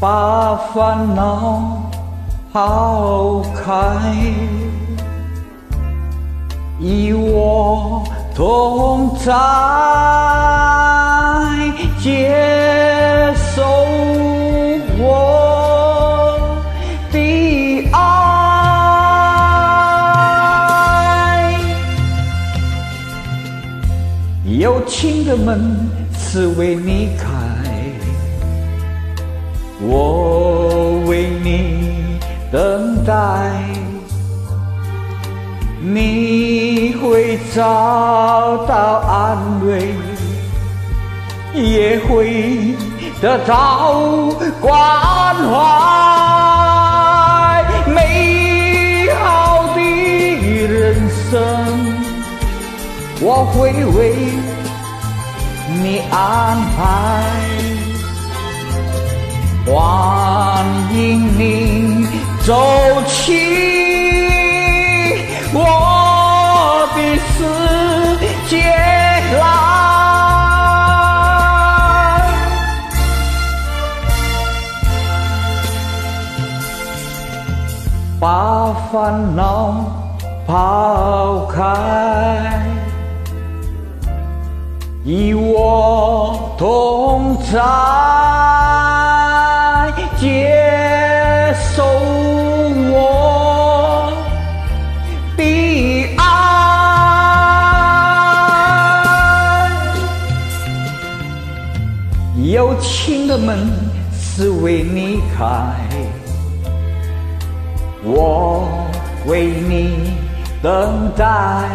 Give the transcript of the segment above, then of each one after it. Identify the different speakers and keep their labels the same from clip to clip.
Speaker 1: 把烦恼抛开，与我同在，接受我的爱。有情的门是为你开。我为你等待，你会找到安慰，也会得到关怀。美好的人生，我会为你安排。欢迎你走进我的世界来，把烦恼抛开，与我同在。有情的门是为你开，我为你等待，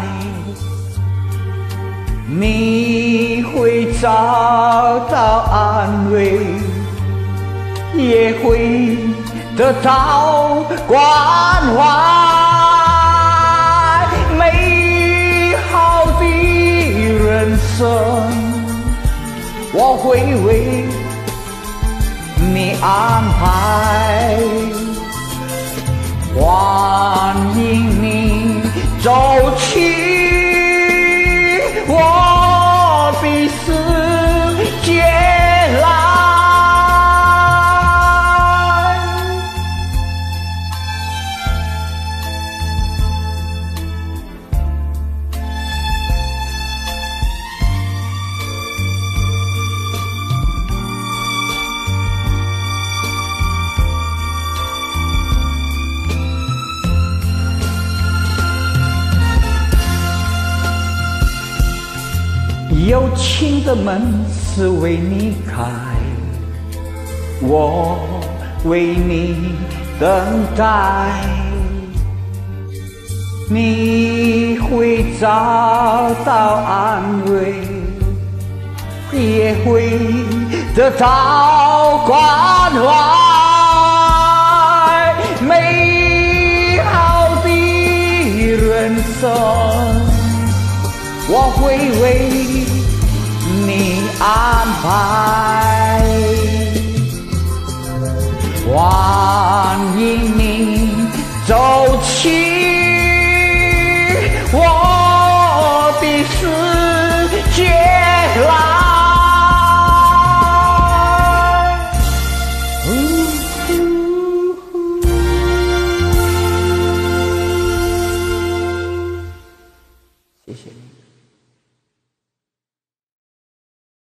Speaker 1: 你会找到安慰。也会得到关怀，美好的人生，我会为你安排，欢迎你走进有情的门是为你开，我为你等待，你会找到安慰，也会得到关怀，美好的人生，我会为。安排，